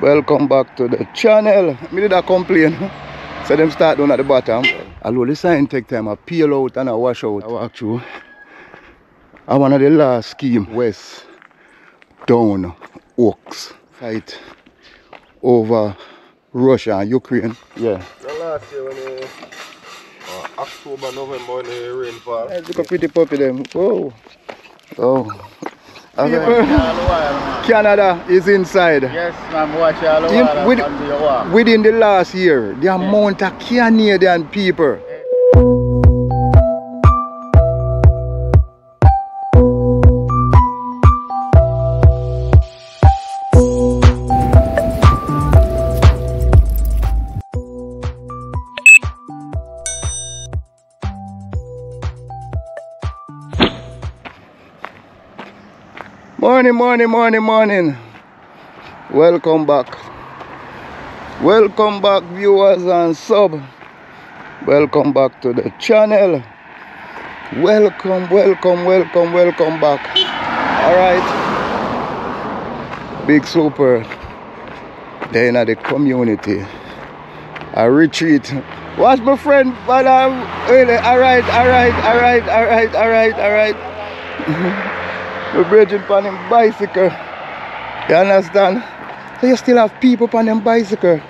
welcome back to the channel. Me did a complain. So them start down at the bottom. Although the sign take time. I peel out and i wash out. I walk through i one of the last scheme. West down oaks. Fight over russia and ukraine. Yeah. The last year when the uh, October, November when the rainfall. Hey, look a pretty puppy them. Oh oh. People, Okay. canada is inside Yes, man, watch all the In- with- from the walk. within the last year, the amount of Canadian people. Morning, morning, morning, morning. Welcome back. Welcome back viewers and sub. Welcome back to the channel. Welcome, welcome, welcome, welcome back. Alright. Big super. They in the community. A retreat. Watch my friend, but I'm really alright, alright, alright, alright, alright, alright. We're bridging on him bicycle. You understand? So you still have people on them bicycle.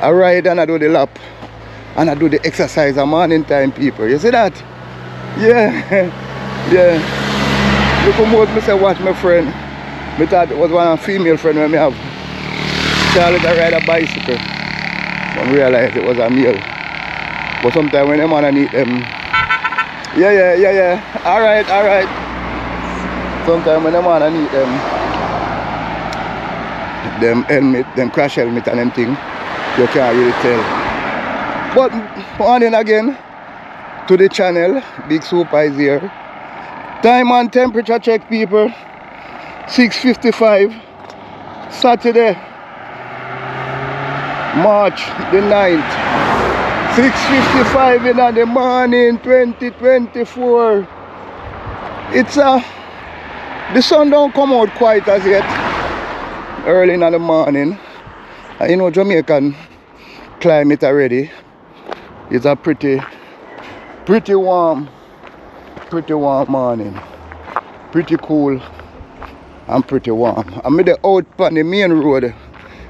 I ride and I do the lap. And I do the exercise at morning time people. You see that? Yeah. yeah. Look how much me say watch my friend. Me thought it was one female friend when me have. Charlotte I ride a bicycle. But realize it was a male. But sometimes when them man I need them. Yeah, yeah, yeah, yeah. Alright, alright. Sometimes when them man need them them helmet, them crash helmet and them thing, you can't really tell. But morning again to the channel, Big Super is here. Time and temperature check people, 6.55, Saturday, March the 9th. 6.55 in the morning, 2024. It's a, the sun don't come out quite as yet early in the morning. And you know Jamaican climate already. It's a pretty pretty warm pretty warm morning. Pretty cool and pretty warm. I'm in the out on the main road.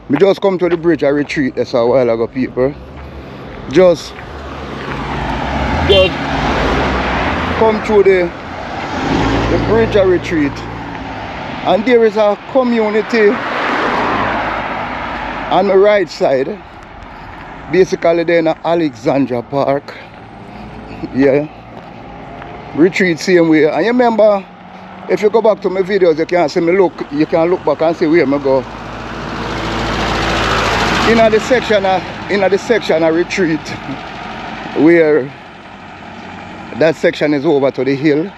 we just come to the bridge I retreat that's a while ago people. Just just come through the the bridge I retreat. And there is a community on my right side. Basically there in Alexandra Park. Yeah. Retreat same way. And you remember if you go back to my videos you can see me look you can look back and see where me go. In the section of, in the section of retreat where that section is over to the hill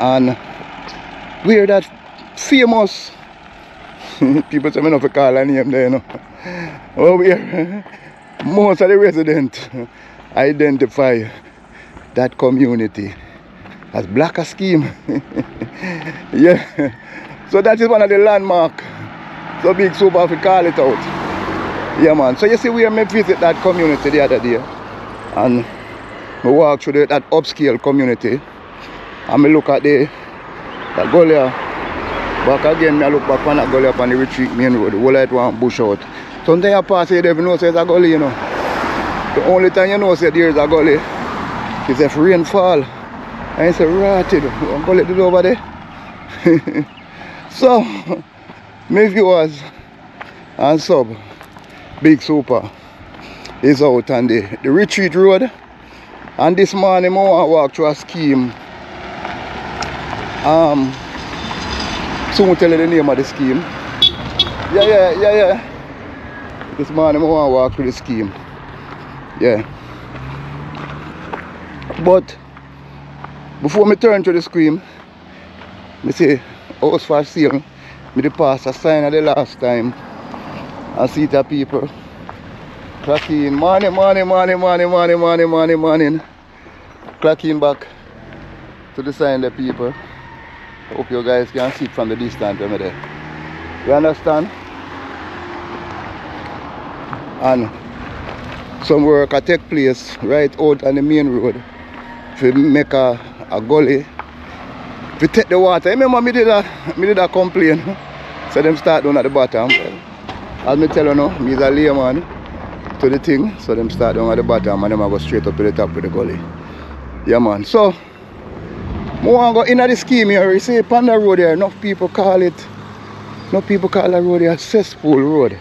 and where that famous. People say me not to call a name there you know. Oh where most of the residents identify that community as black a scheme. Yeah. So that is one of the landmark. So big super if we call it out. Yeah man. So you see where me visit that community the other day and we walk through the, that upscale community and me look at the that gully Back again, I look back on that gully up on the retreat main road. The whole light one bush out. Sometimes you pass here, never know it's a gully, you know. The only time you know say there is a gully is if rain fall. And it's a rotted. One gully did over there. so, my viewers and sub, Big Super is out on the, the retreat road. And this morning I want to walk through a scheme. Um, soon tell you the name of the scheme. Yeah, yeah, yeah, yeah. This morning I want to walk through the scheme. Yeah. But before me turn to the scheme, me say house for sale. Me the pass a sign of the last time. And see the people. Clock in morning, morning, morning, morning, morning, morning, morning, morning. Clock in back to the sign the people. Hope you guys can see it from the distance over there. You understand? and some work I take place right out on the main road to make a, a gully to take the water. Remember me did a me did a complain. So them start down at the bottom. As me tell you now, me is a layman to the thing. So them start down at the bottom and them go straight up to the top of the gully. Yeah man. So I go in the scheme here. You see Panda Road there, enough people call it enough people call the road here cesspool road.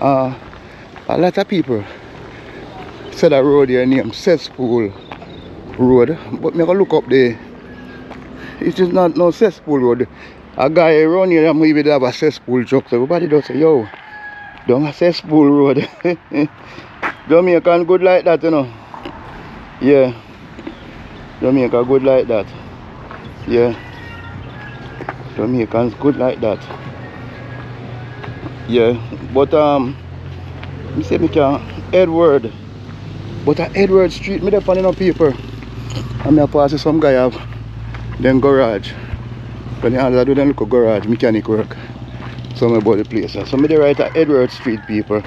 Uh, a lot of people say that road here named cesspool road. But me go look up there. It is not no cesspool road. A guy around here I'm even have a cesspool truck. So everybody does say, yo, don't a cesspool road. Jamaican good like that, you know. Yeah. Jamaica good like that. Yeah. Jamaicans good like that. Yeah. But um me say me can Edward. But at Edward Street, me there finding no paper. And me pass some guy have then garage. When I do them look garage, mechanic work. So me about the place. So me there right at Edward Street people.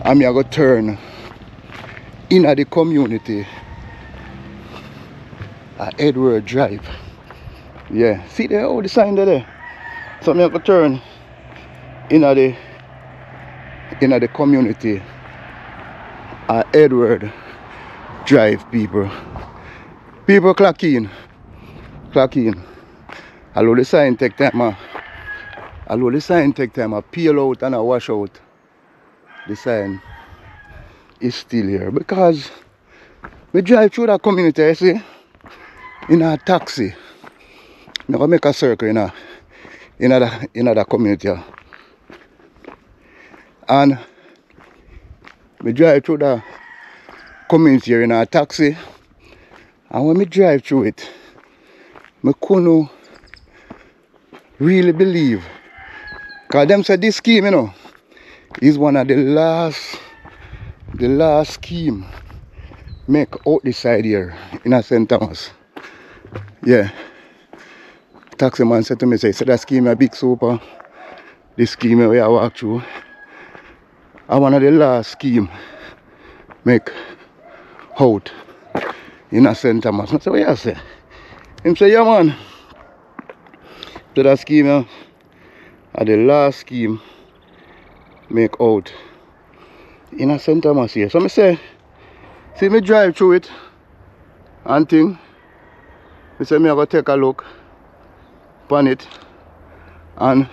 And me I go turn in at the community at Edward Drive. Yeah, see there, oh the sign there. there. Uh, so I go turn in the in the community at Edward Drive people. People clock in. Clock in. Although the sign take time uh, although the sign take time I peel out and I wash out the sign is still here because we drive through that community you see in a taxi. I'm gonna make a circle in a in a in a community. And we drive through the community here in a taxi. And when we drive through it, I couldn't really believe. Cause them said this scheme, you know, is one of the last the last scheme make out this side here in a St. Thomas. Yeah. Taxi man said to me, say, so that scheme a big super. This scheme we I walk through. I one of the last scheme make out in a St. Thomas. I said, what you say? Him say, yeah man. So that scheme are the last scheme make out in a St. Thomas here. So I say, see me drive through it and thing. I say me I go take a look upon it. And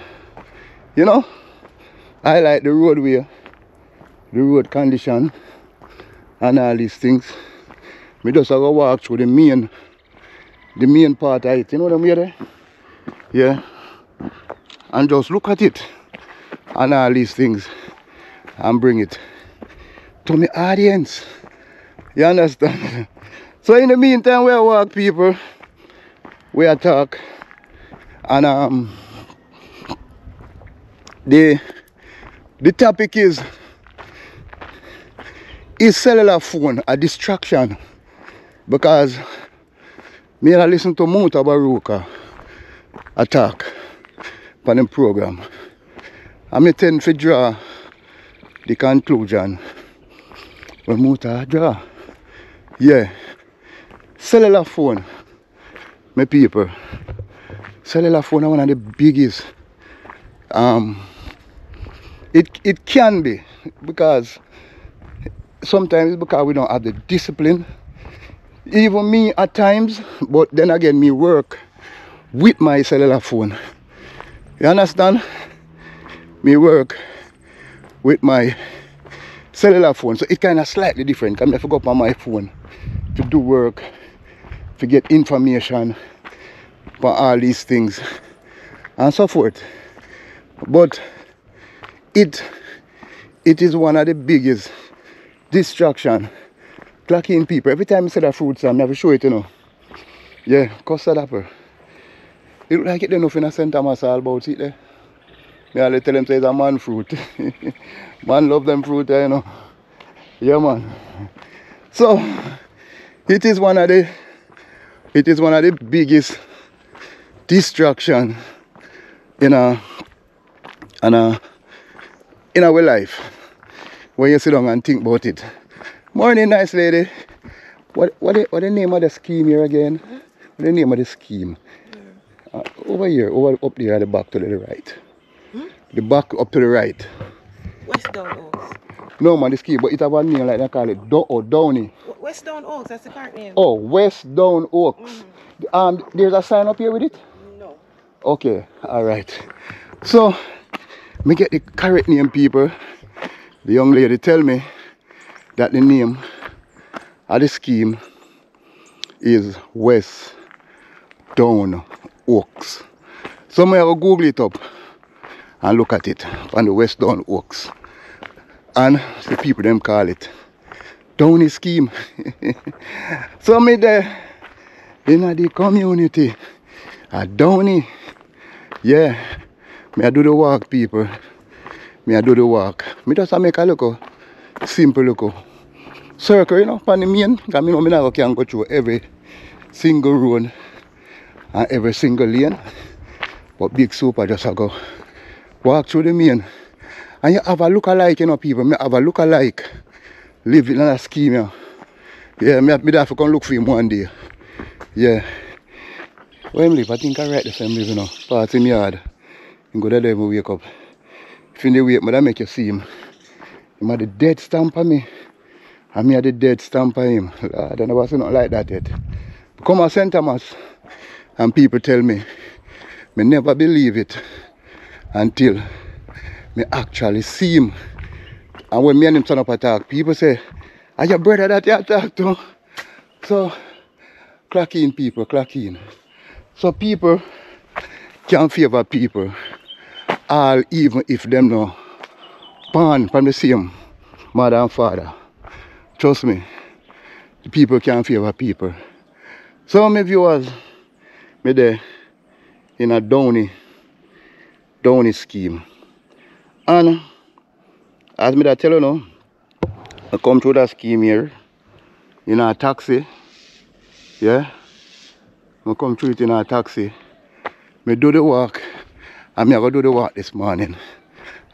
you know I like the roadway the road condition and all these things. Me just go walk through the main the main part of it. You know what I'm there eh? yeah. And just look at it and all these things and bring it to my audience. You understand? So in the meantime we walk people we are talk and um the the topic is is cellular phone a distraction? Because me I listen to Mutabaruka attack on the program. And me tend to draw the conclusion. When Muta draw yeah cellular phone my people cellular phone are one of the biggest um it it can be because sometimes because we don't have the discipline. Even me at times but then again me work with my cellular phone. You understand? Me work with my cellular phone. So it kind of slightly different i have to go up on my phone to do work to get information for all these things and so forth. But it it is one of the biggest distraction clocking people. Every time I say that fruit I'm never show it you know. Yeah custard apple. It look like it enough in a St. Thomas all about it there me always tell them say it's a man fruit. Man love them fruit there, you know. Yeah man. So it is one of the it is one of the biggest distraction in a in a in our life when you sit down and think about it. Morning, nice lady. What what the, what the name of the scheme here again? What the name of the scheme? Uh, over here, over up there at the back to the right. The back up to the right. West Down. No man, the key, but it have a name like they call it Do or Downie. West Down Oaks, that's the correct name. Oh, West Down Oaks. Um, there's a sign up here with it. No. Okay, all right. So, me get the correct name, people. The young lady tell me that the name of the scheme is West Down Oaks. So, me go Google it up and look at it on the West Down Oaks. And the people them call it Downie scheme. so me there in the community at Downie. Yeah, me I do the walk, people. Me I do the walk. Me just make a look, simple look, circle, you know, on the main. Cause me know me never can go through every single road and every single lane. But big super just a go walk through the main. And you have a look alike, you know, people. Me have a look alike. Live in a scheme, yeah. Yeah, me, me have to come look for him one day. Yeah. Where him live? I think I right the same live, you know. Part in yard. He go there, when wake up. If you wake, me that make you see him. Him had the dead stamp on me. And me had the dead stamp on him. I seen nothing like that yet. Come on St. Thomas. And people tell me, me never believe it until me actually see him. And when me and him turn up a talk, people say, are your brother that you talk to? So, clock in people, clock in. So people can favor people, all even if them no born from the same mother and father. Trust me, people can favor people. So my viewers, me there in a Downie, Downie scheme. And as me that tell you now, I come through that scheme here in a taxi. Yeah. I come through it in a taxi. Me do the walk. And me I go do the walk this morning.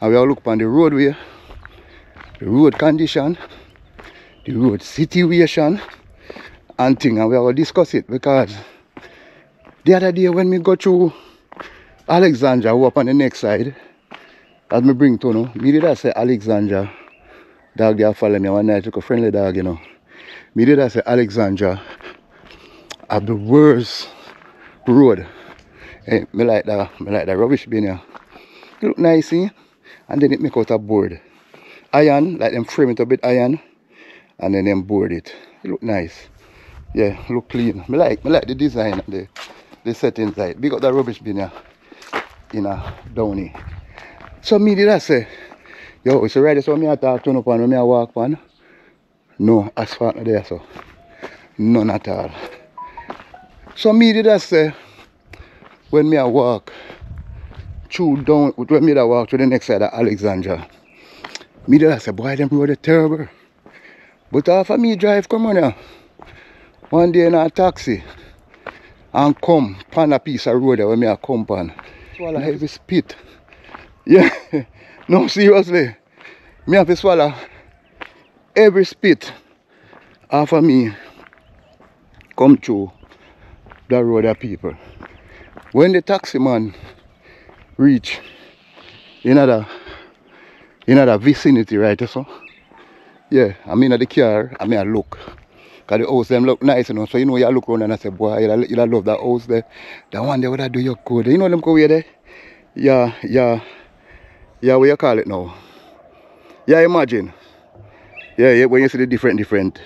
And we all look on the roadway, the road condition, the road situation and thing and we will discuss it because the other day when we go through Alexandra who up on the next side as me bring to know, me did I say Alexandra dog there follow me. One night took a friendly dog you know. Me did I say Alexandra have the worst road. Hey, me like that me like that rubbish bin here it look nice see? And then it make out a board. Iron like them frame it a bit iron and then them board it. It look nice. Yeah look clean. Me like me like the design the the settings like big up that rubbish bin here in a Downie so me did I say yo it's alright so me I talk turn up on when me I walk on. No asphalt not there so none at all. So me did I say when me I walk through down when me I walk to the next side of Alexandra me did I say boy them road are terrible. But after me drive come on here. One day in a taxi and come pan a piece of road where me a come pan. Swallow heavy spit. Yeah. no, seriously. Me have to swallow every spit after me come through the road of people. When the taxi man reach in other in vicinity right so yeah I'm in the car I mean I look Cause the house them look nice, you know. So you know you look around and I say, boy, you you love that house there. That one there, what I do your code. You know them go where there? Yeah, yeah. Yeah, what you call it now? Yeah, imagine. Yeah, yeah, when you see the different different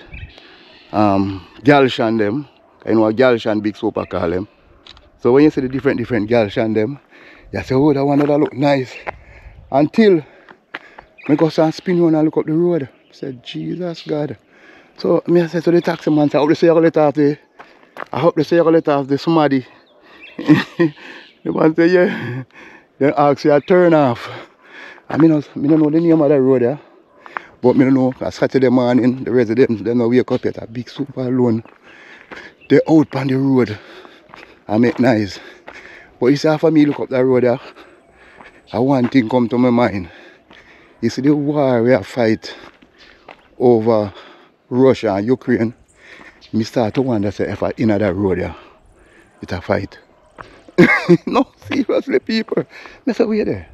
um galshan them. You know a galshan big super call them. So when you see the different different galshan them, you say, oh that one that look nice. Until me go and spin around and look up the road. I said, Jesus God. So me I say to the taxi man, I hope they say gonna let off the I hope they say gonna let off the somebody. the man say, yeah. Then ask you a turn off. I mean, me don't know the name of that road there. But me don't know, Saturday morning, the residents, they don't wake up yet, a big super alone. They out on the road I make noise. But you see, after me look up that road there, I one thing come to my mind. You see the war we are fight over Russia and Ukraine, me start to wonder say if I in that road there, it's a fight. no, seriously people. Me say wait there.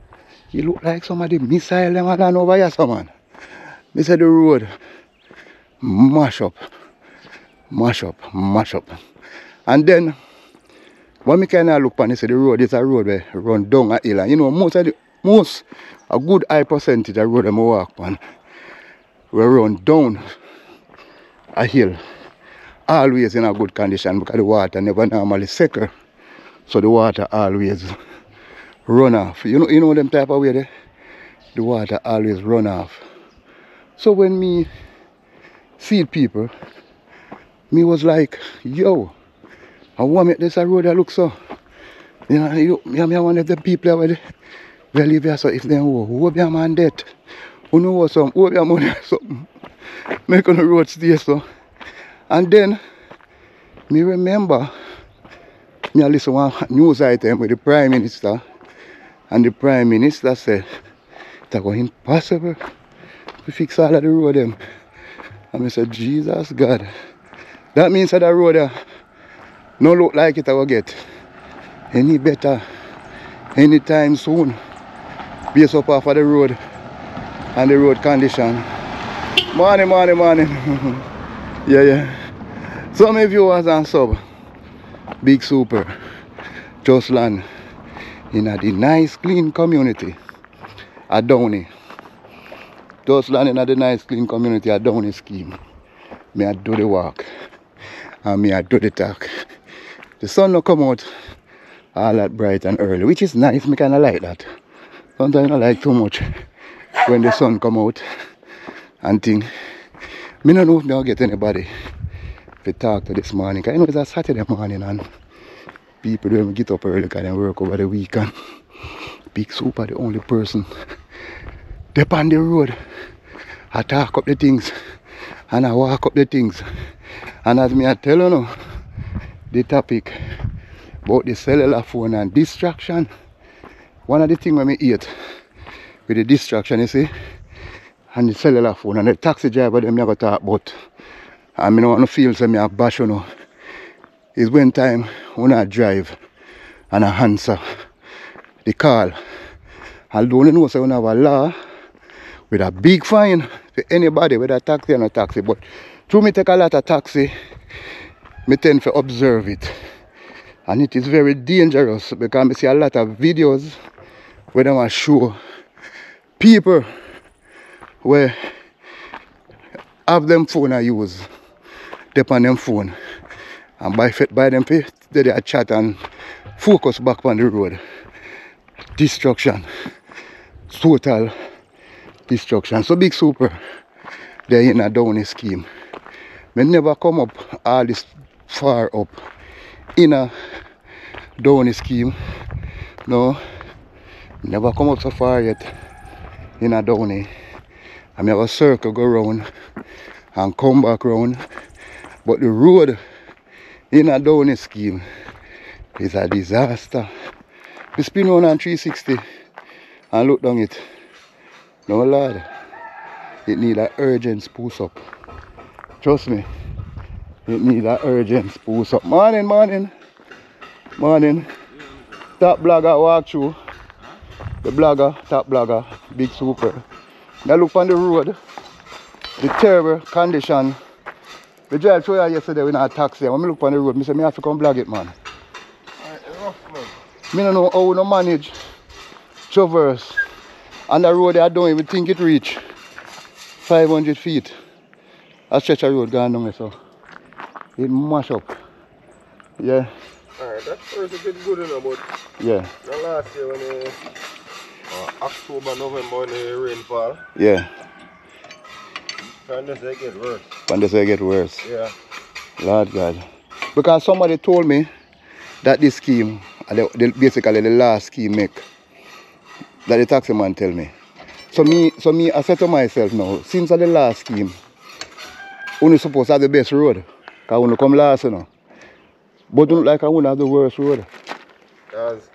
You look like somebody missile them and over here some man. Me the road mash up. Mash up, mash up. And then when me kinda look on it, say the road is a road where run down a hill. And you know, most of the most a good high percentage of road I walk on we run down a hill. Always in a good condition because the water never normally secure. So the water always run off. You know you know them type of way? The water always run off. So when me see people, me was like, yo, I want make this a road that look so. You know, you, me, me one of the people over there. Well, if you so if they who be a man dead. Who know some be a money or something. Make on the road stay so. And then me remember me I listen one news item with the Prime Minister and the Prime Minister said that was impossible to fix all of the road them. And I said, Jesus God. That means that the road there no look like it I will get any better anytime soon. Based up off of the road and the road condition. Morning, morning, morning. yeah, yeah. So many viewers and sub. Big super. Just land in a nice clean community at Downie. Just land in a nice clean community at Downie scheme. Me I do the work and me I do the talk. The sun no come out all that bright and early, which is nice. Me kinda like that. Sometimes I like too much when the sun come out and thing. Me don't know if me will get anybody to talk to this morning. I know it's a Saturday morning and people don't get up early because they work over the weekend. Big Super the only person. They on the road. I talk up the things and I walk up the things. And as me I tell you now, the topic about the cellular phone and distraction. One of the things when me eat with the distraction, you see, and the cellular phone and the taxi driver them never talk about. And me don't want to feel say me a bash you know. Is when time when I drive and I answer the call. I don't know say we have a law with a big fine for anybody, whether a taxi or not taxi. But through me take a lot of taxi, me tend to observe it. And it is very dangerous because I see a lot of videos where they want show people where have them phone I use, dep on them phone. And by by them pay, they dey a chat and focus back on the road. Destruction. Total destruction. So big super they in a Downie scheme. Me never come up all this far up in a Downie scheme. No. Never come up so far yet in a Downie. I may have a circle go round and come back round. But the road in a Downie scheme is a disaster. We spin on 360 and look down it. No lad. It need a urgent spruce up. Trust me. It need a urgent spruce up. Morning, morning. Morning. Top blogger walk through. The blogger, top blogger, big super. Now look on the road. The terrible condition. We drive through here yesterday with our taxi. When I look on the road, I say, I have to come blog it, man. Alright, rough man. Me don't know how we manage traverse on the road I don't even think it reach 500 feet. A stretch of road gone down there so it mash up. Yeah, Alright, that first did good enough, but yeah, the last year when uh, October, November when the rainfall, yeah. And this they get worse. When this will get worse. Yeah. Lord God. Because somebody told me that this scheme, uh, the, the, basically the last scheme make, that the taxi man tell me. So me, so me, I said to myself now, since the last scheme, only supposed to have the best road. Because when come last, you know. But don't like I want to have the worst road. Because,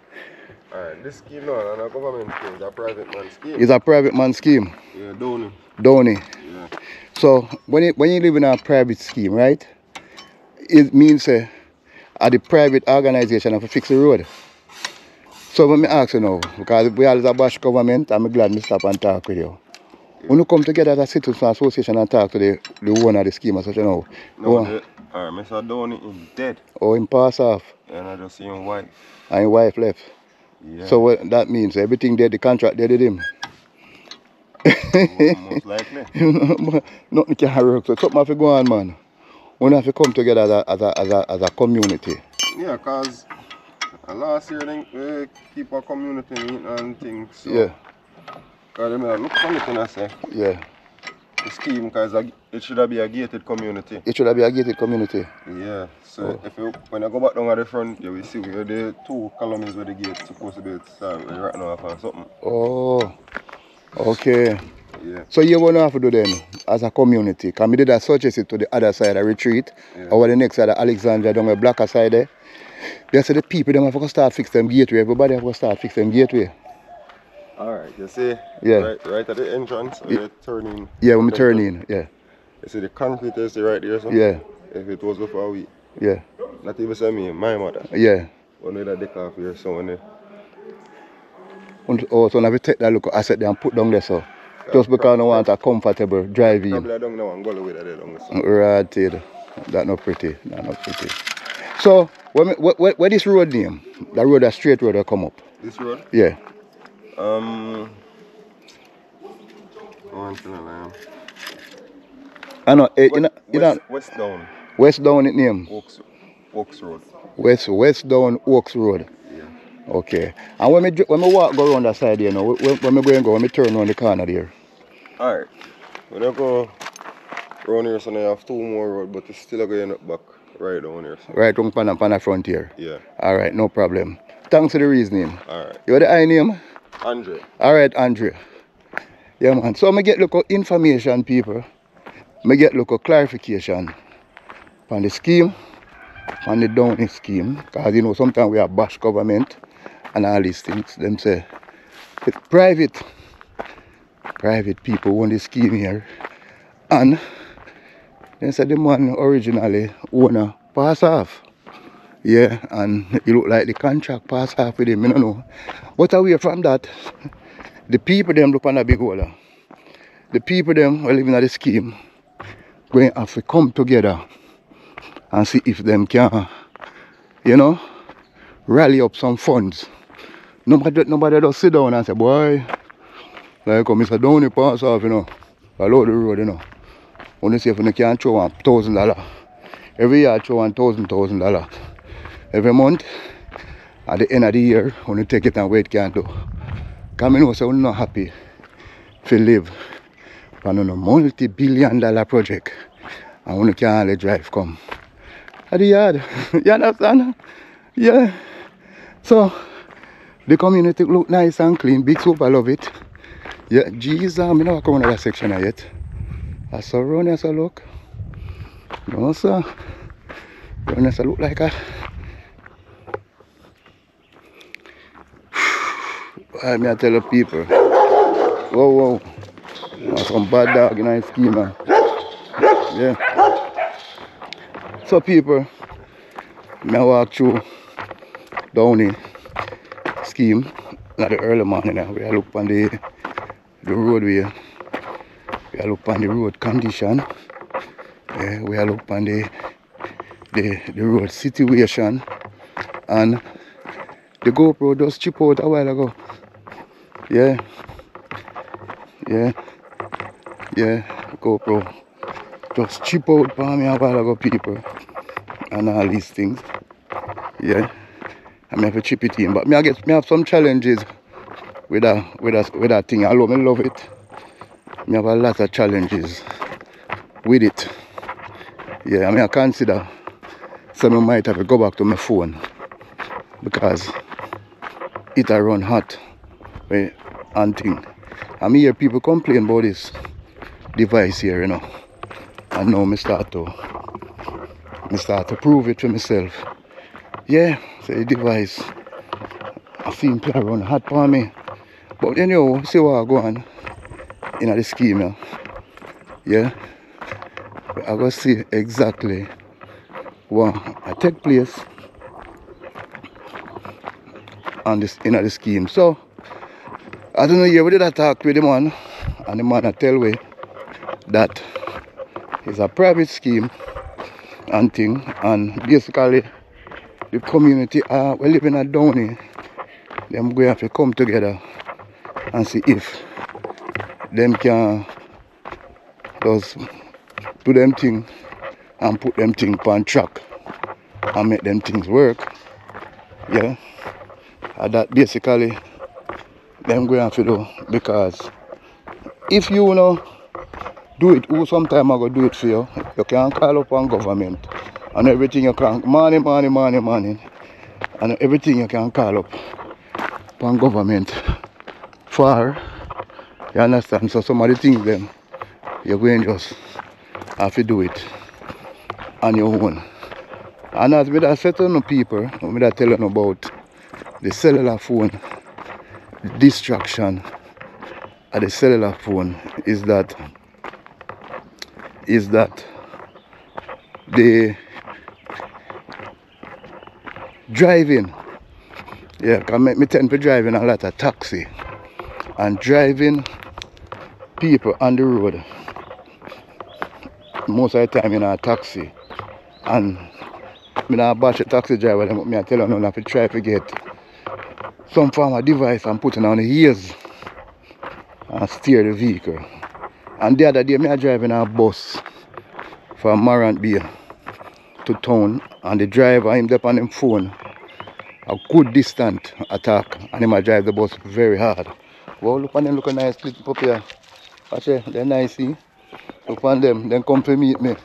alright, this scheme now, and a government scheme, it's a private man scheme. It's a private man scheme, yeah, it? Downie. Yeah. So when you, when you live in a private scheme, right? It means uh, at the private organization have to fix the road. So when me ask you now, because we always a bash government, I'm glad me stop and talk with you. When you come together as a citizen association and talk to the, the owner of the scheme, I say, you know, No, the, alright, Mr. Downie is dead. oh, him pass off And I just see him wife. and his wife left. Yeah. So what that means, everything there, the contract they did him. Most likely. Nothing can work. So something have to go on, man. We have to come together as a, as a, as a, as a community. Yeah, cause uh, last year they uh, keep a community meeting and things. So, Yeah, Cause they may look funny when I say yeah. the scheme cause it should be a gated community. It should be a gated community. Yeah. So Oh. if you when I go back down at the front, you will see where the two columns where the gate supposed to be right now I found something. Oh, okay. Yeah. So you want to have to do then as a community. Can we did suggest it to the other side of retreat Yeah. or the next side of Alexandria down the blacker side there. They said the people them have to start fix them gateway. Everybody have to start fix them gateway. Alright, you see Yeah. right right at the entrance Yeah. yeah. turning. Yeah, when we turn in. Yeah, You see the concrete is right there, so yeah, if it was before we yeah, not even say me, my mother. yeah. One of that deck off here, so when they And oh, so now we take that look asset there and put down there so. Just because I want a comfortable drive in. probably don't know and go away that they don't so. Right, it. That not pretty. That not pretty. So, what, what, what this road name? That road, that straight road that come up. This road? Yeah. Um I know. eh, you know, you know, West, West Down, West Down it name. Oaks Oaks Road. West West Down Oaks Road. Okay. And when me when me walk go around that side there, you know, when, when me go and go, when me turn around the corner there. Alright. When I go around here, so now I have two more road, but it's still going up back right down here. So. Right on Pana Pana frontier. Yeah. All right, no problem. Thanks for the reasoning. Alright. You the I name? Andre. All right, Andre. Yeah, man. So I get look at information, people. I get look at clarification on the scheme, on the downing scheme. Because, you know, sometimes we have bash government and all these things. Them say, it's private. Private people own the scheme here. And they said the man originally owner pass off. Yeah, and it look like the contract pass off with him, don't know. But away from that, the people them look on a big hole. The people them who living in the scheme going have to come together and see if them can, you know, rally up some funds. Nobody, nobody just sit down and say, boy, like how Mr. Downie pass off, you know, allow the road, you know. Only see if you can't throw one thousand dollar. Every year I throw one thousand, thousand dollar. Every month, at the end of the year, when you take it and wait can't do. Because I know so not happy to live on a multi-billion dollar project and when you can't only drive come. At the yard. you understand? Yeah. So the community look nice and clean. Big soup, I love it. Yeah, Jesus, I never come on that section yet. I saw run as a look. No sir. Run as a look like a I mean, I tell the people. Whoa, whoa. That's some bad dog in a scheme, man. Yeah. So, people, me walk through down scheme at the early morning. Now. We look on the, the roadway. We look on the road condition. Yeah, we look on the, the, the road situation. And the GoPro just chip out a while ago. Yeah. Yeah. Yeah. GoPro just chip out for me a while ago, people. And all these things. Yeah. I may have to chip it in. But me I get me have some challenges with that with that with that thing. Although me love it. Me have a lot of challenges with it. Yeah, I mean I consider some I might have to go back to my phone because it a run hot and thing. I mean hear people complain about this device here, you know. And now me start to me start to prove it for myself. Yeah, so the device I seem to run hot for me. But you know, see what I go on in the scheme. Yeah. I go see exactly what I take place on this in the scheme. So I don't know here we did a talk with the man and the man I tell me that it's a private scheme and thing and basically the community are we living at Downie them going have to come together and see if them can just do them thing and put them thing on track and make them things work. Yeah. And that basically them going to do because if you know do it who sometime I go do it for you, you can call up on government and everything you can money, money, money, money. And everything you can call up on government. For you understand? So some of the things them you're going just have to do it on your own. And as say to no people, me that tell you about the cellular phone distraction. Of the cellular phone is that is that the driving. Yeah can make me tend to driving a lot of taxi. And driving people on the road. Most of the time in a taxi. And me not bash a taxi driver them me I tell no have to try to get some form of device and put it on the ears and steer the vehicle. And the other day me I driving a bus from Morant Bay to town and the driver him up on him phone a good distant attack and a drive the bus very hard. Wow look on them look nice little puppy they're nice see. Look on them, then come to meet me.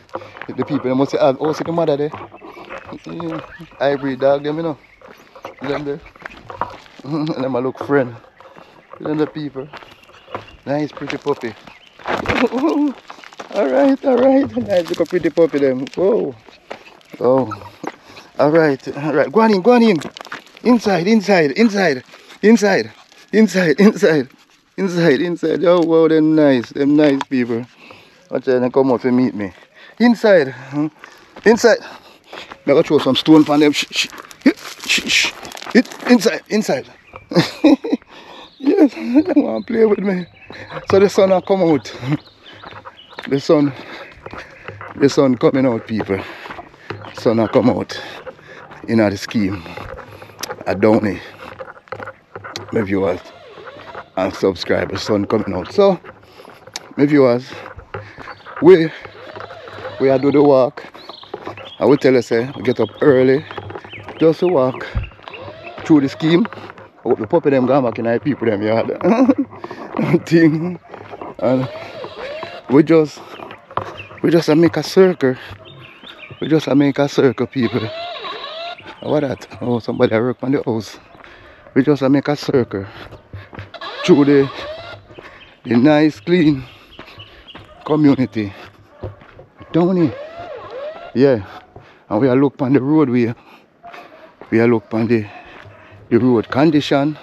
The people they must say, ah, oh see the mother there. Yeah. Hybrid dog them you know. Them there. and them look friend. Them the people. Nice pretty puppy. alright, alright. Nice look a pretty puppy them. Whoa. Oh. Alright, alright. Go on in, go on in. Inside, inside, inside, inside, inside, inside, inside, inside. Oh wow, them nice, them nice people. Watch out, they come out to meet me. Inside, hmm. inside. I gotta throw some stone on them. Inside, inside. yes, they want to play with me. So the sun will come out. The sun, the sun coming out, people. Sun will come out in the scheme. I don't need my viewers and subscribers. Sun coming out. So, my viewers, we we are do the walk. I will tell you say get up early just to walk through the scheme. Hope the puppy them gone back in the people them yard. thing. And we just we just make a circle. We just make a circle people. What that? Oh somebody work on the house. We just make a circle through the the nice clean community down here. Yeah. And we are look on the roadway. We are look on the the road condition.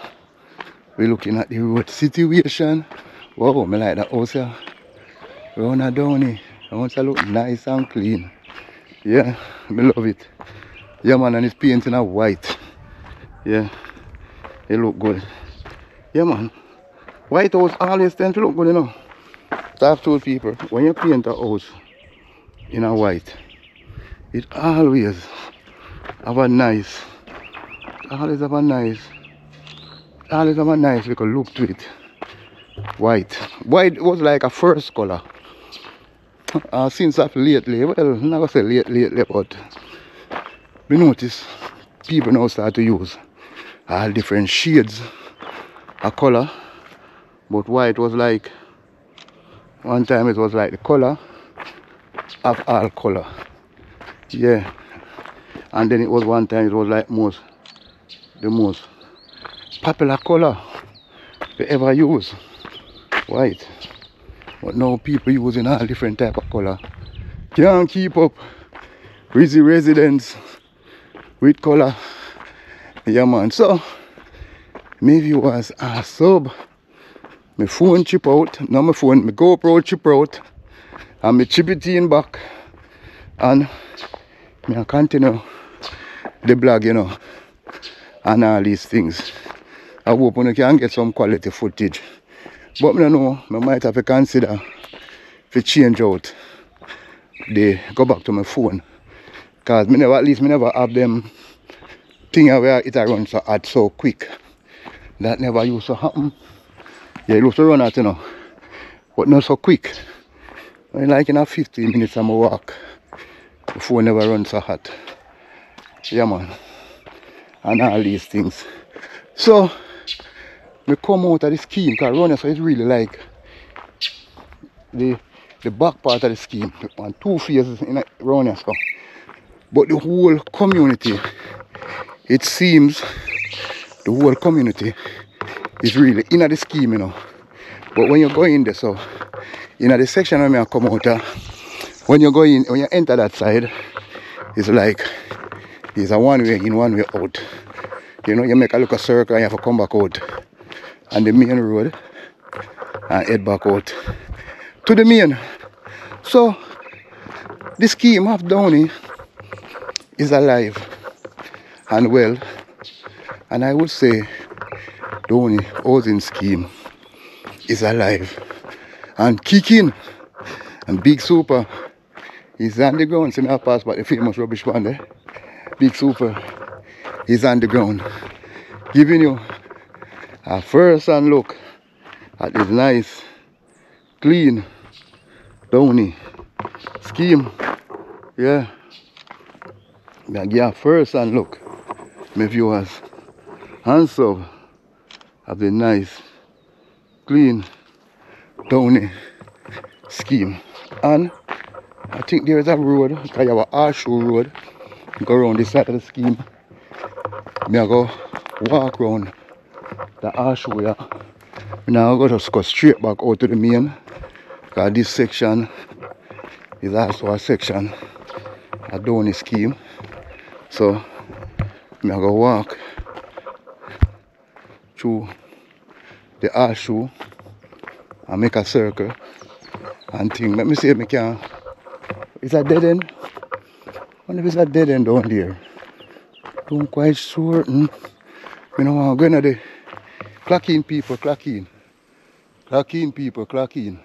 We're looking at the road situation. Wow, me like that house here. And down here. I want to look nice and clean. Yeah, me love it. Yeah man, and it's painting a white. Yeah, it look good. Yeah man, white house always tend to look good, you know. So I've told people, when you paint a house in a white, it always have a nice, always have a nice, always have a nice little look to it. White. White was like a first color. Uh, since of lately, well, I'm not gonna say late, lately, but we notice people now start to use all different shades of color. But white was like, one time it was like the color of all color. Yeah. And then it was one time it was like most, the most popular color we ever use. White. But now people using all different type of color. Can't keep up. Rizzy residents with color. Yeah man. So my viewers a sub. My phone chip out. Now my phone, my GoPro chip out. And it in back and me continue the blog, you know, and all these things. I hope you can get some quality footage. But don't know, I might have to consider to change out the go back to my phone. Cause me never at least me never have them thing where it a run so hot so quick. That never used to happen. Yeah, it used to run out, you know. But not so quick. When like in a 15 minutes I'm a walk. Phone never runs so hot. Yeah man. And all these things. So me come out of the scheme because running so it's really like the the back part of the scheme and two phases in running so. But the whole community it seems the whole community is really in the scheme, you know. But when you go in there, so in the section where I come out, uh, when you go in, when you enter that side, it's like it's a one way in, one way out. You know, you make a little circle and you have to come back out on the main road and head back out to the main. So the scheme of Downie is alive and well. And I would say Downie housing scheme is alive and kicking. And Big Super is on the ground. See me pass by the famous rubbish one there. Big Super is on the ground. Giving you a first hand look at this nice, clean, Downie scheme. Yeah. Give a first and look, my viewers. Hands up of the nice, clean, Downie scheme. And I think there is a road, because you have road, go around this side of the scheme. Me I go walk around the horseshoe here. Now go just go straight back out to the main. Because this section is also a section a Downie scheme. So me I go walk through the horseshoe and make a circle and thing. Let me see if me can. Is that dead end? I wonder if it's a dead end down there. Don't quite certain. Hmm? Me know, to going into the clock in people, clock in. Clock in people, clock in.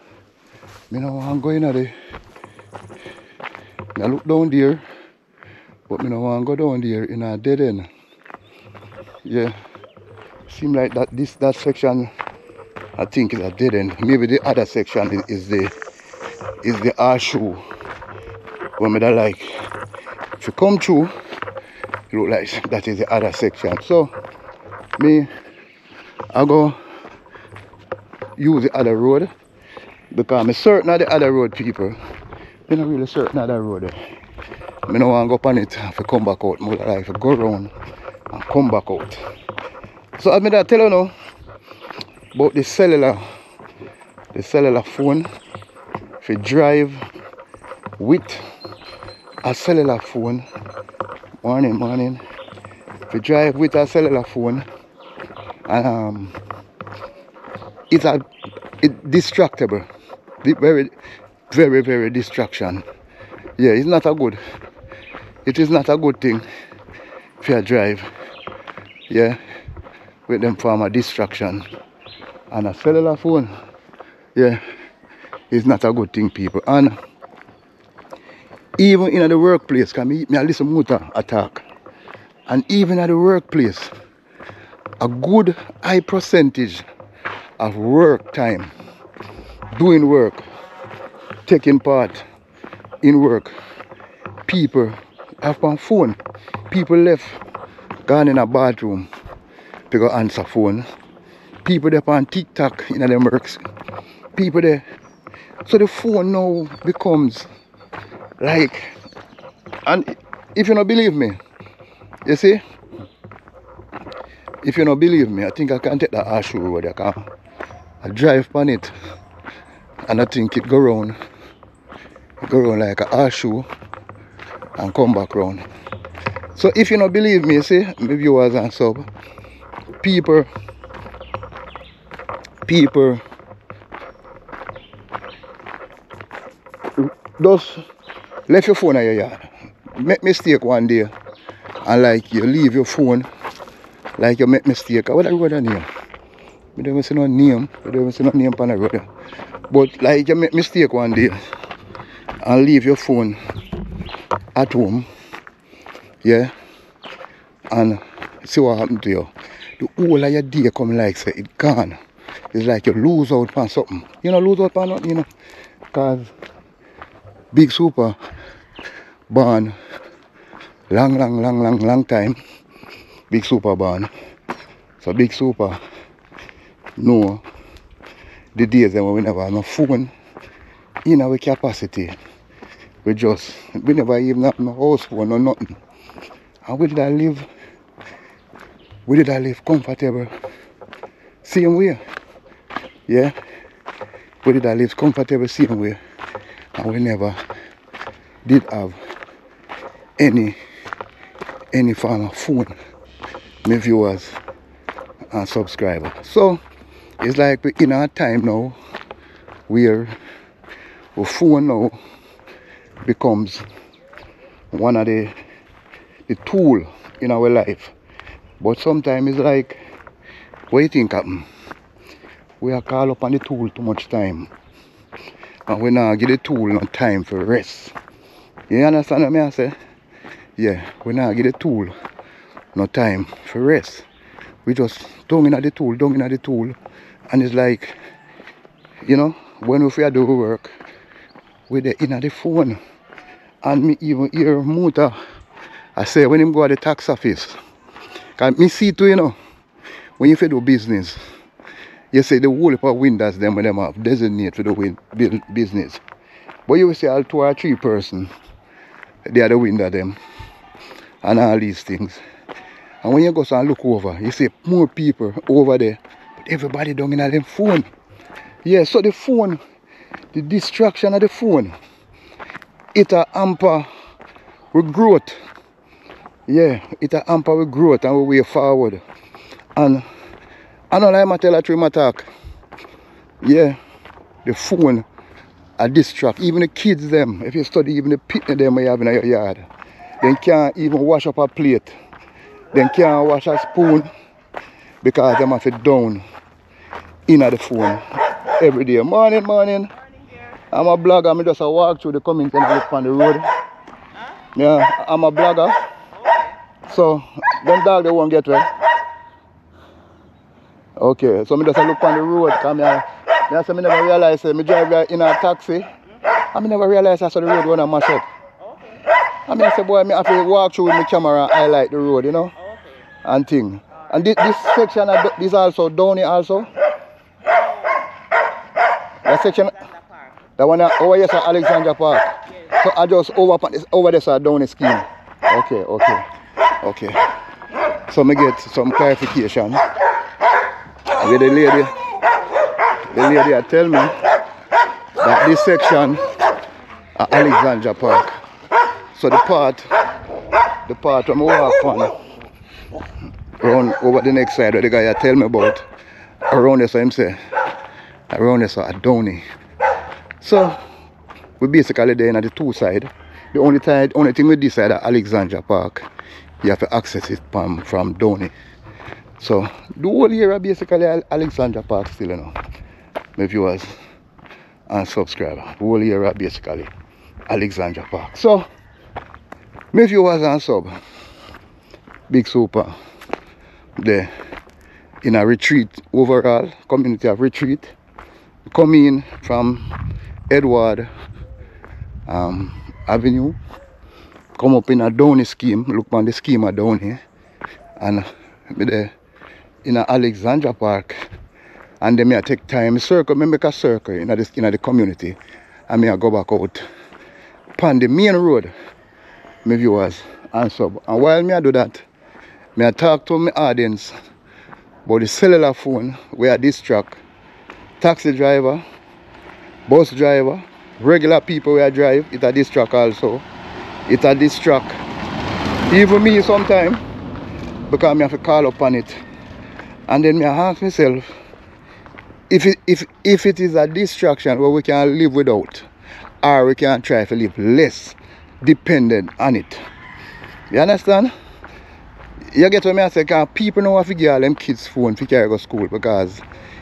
Me no want to go into the I look down there, but me no want go down there in a dead end. Yeah, seem like that this that section, I think is a dead end. Maybe the other section is, is the is the horseshoe. When me that like, if you come through, it look like that is the other section. So me, I go use the other road because I'm certain of the other road people. Me not really certain of that road. Me no want to go up on it if I come back out. More like to go around and come back out. So me that tell you now about the cellular the cellular phone if you drive with a cellular phone morning morning if you drive with a cellular phone um it's a it distractible Di- very very very distraction yeah it's not a good it is not a good thing. You drive. Yeah. With them form of distraction and a cellular phone. Yeah. Is not a good thing people. And even in the workplace can me, me a listen motor attack. And even at the workplace a good high percentage of work time doing work taking part in work people have on phone. People left. Gone in a bathroom. To go answer phone. People there on tiktok in them works. People there. So the phone now becomes like and if you don't believe me you see? If you don't believe me i think i can take the horseshoe road i can I drive on it and i think it go round. Go round like a horseshoe and come back round so if you don't believe me you see my viewers and sub people people just left your phone at your yard. Make mistake one day and like you leave your phone like you make mistake. What are road name? We don't see no name. We don't see no name on the road. But like you make mistake one day and leave your phone at home. Yeah. And see what happened to you. The whole of your day come like say it gone. It's like you lose out on something. You know, lose out on nothing, you know. Cause Big Super born long, long, long, long, long time. Big Super born. So Big Super know the days when we never have no phone in our capacity. We just, we never even have no house phone or nothing. And we did I live, we did I live comfortable. Same way. Yeah. We did I live comfortable same way. And we never did have any any form of phone, my viewers and subscribers. So it's like we in our time now where our phone now becomes one of the the tool in our life. But sometimes it's like what you think happen? We are call up on the tool too much time. And we now give the tool no time for rest. You understand what I say? Yeah, we now give the tool no time for rest. We just down in at the tool, down in at the tool. And it's like, you know, when we do work, we the in at the phone. And me even hear motor. I say when him go to the tax office. Cause me see too, you know, when you do business, you say the whole of windows them when them have designate for the business. But you will say all two or three person, they are the window them and all these things. And when you go and look over, you see more people over there, but everybody down in them phone. Yeah, so the phone, the distraction of the phone, it a hamper with growth. Yeah, it a hamper with growth and we way forward. And I know like I tell a three talk. Yeah, the phone a distract. Even the kids them, if you study even the picnic them you have in your yard, they can't even wash up a plate. They can't wash a spoon because them have it down in the phone every day. Morning, morning. I'm a blogger, I'm just walk through the community and I look on the road. Yeah, I'm a blogger. So them dog they won't get right. Okay, so me just a look on the road come here. Me I never realize say me drive in a taxi. Me never realized I saw the road when I mash up. I mean I say boy me have to walk through with my camera and highlight the road, you know? And thing. And this, this section this also down here also. That section that one uh, over here sir Alexander Park. So I just over this over there sir down the scheme. Okay, okay. Okay. So me get some clarification. With the lady the lady tell me that this section of Alexander Park. So the part the part I'm walk on around over the next side where the guy tell me about around there so him say around so at Downie. So we basically there in the two side. The only side only thing with this side of Alexander Park you have to access it from from Downie. So the whole area basically Al- Alexander Park still you know. My viewers and subscribers. The whole area basically Alexander Park. So my viewers and sub Big Super there in a retreat overall, community of retreat. Come in from Edward um, Avenue, come up in a Downie scheme, look on the scheme of Downie, and me there in a Alexander Park, and then me I take time, circle, me make a circle in the, in the community, and me I go back out. Upon the main road, my viewers and. And while me I do that, me I talk to my audience about the cellular phone where distract taxi driver, bus driver, regular people where drive, it a distract also. It a distract. Even me sometime because me have to call upon it. And then I ask myself if it if if it is a distraction where we can live without or we can try to live less dependent on it. You understand? You get what I say? Cause people know how to give all them kids phone to carry go school because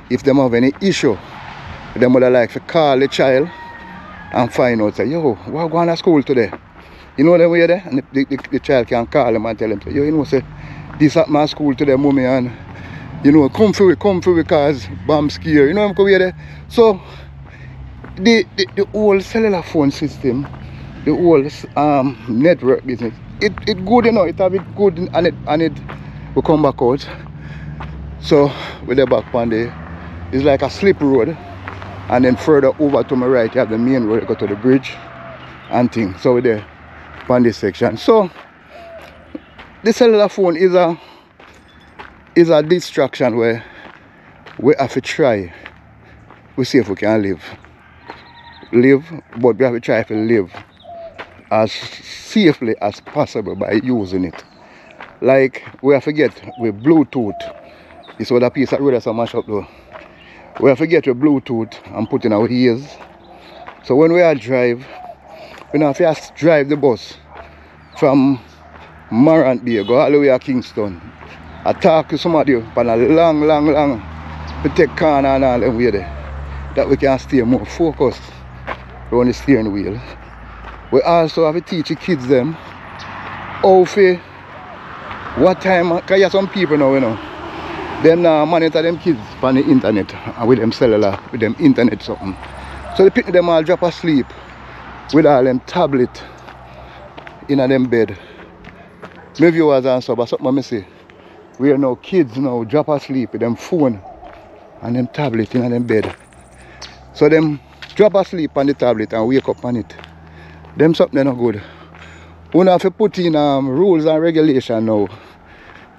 if them have any issue, them would like to call the child and find out say, yo, what going to school today? You know them way there? And the, the, the child can call them and tell them, yo, you know, say, this at my school today, mommy, and you know, come through come through because bomb scare. You know I'm coming there. So the, the the cellular phone system, the whole um network business, it it good you know, it have it good and it and it will come back out. So with the back on the it's like a slip road. And then further over to my right you have the main road go to the bridge and things. So we're there on this section. So the cellular phone is a is a distraction where we have to try we see if we can live live but we have to try to live as safely as possible by using it like we have to get with bluetooth this other piece that really so mash up though we have to get with bluetooth and put in our ears so when we are drive we have to drive the bus from Morant Bay go all the way to Kingston I talk to somebody on a long, long, long to take corner and all the way there. That we can stay more focused on the steering wheel. We also have to teach the kids them how to what time because you have some people now you know them now monitor them kids on the internet with them cellular with them internet something. So they pick them all drop asleep with all them tablet in them bed. My viewers and but something I say where now kids now drop asleep with them phone and them tablet in them bed. So them drop asleep on the tablet and wake up on it. Them something not good. We have to put in um, rules and regulation now.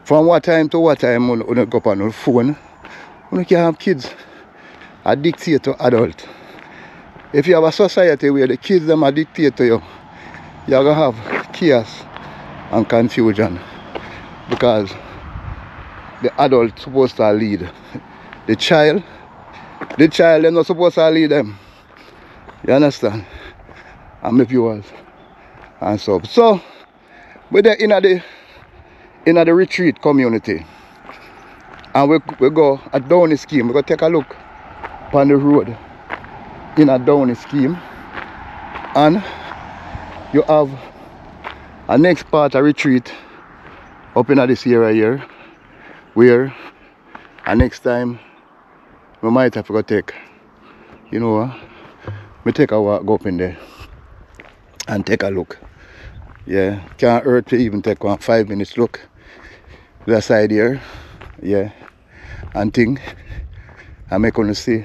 From what time to what time we you go on the phone. We can have kids a dictate to adult. If you have a society where the kids them are to you, you're gonna have chaos and confusion. Because the adult supposed to lead the child the child they're not supposed to lead them you understand and my viewers and so so there in the in the retreat community. And we, we go a Downie scheme. We go take a look on the road in a Downie scheme. And you have a next part of retreat up in this area here where and next time we might have to take you know uh, we take a walk go up in there and take a look. Yeah can't hurt to even take one five minutes look the side here yeah and thing make on see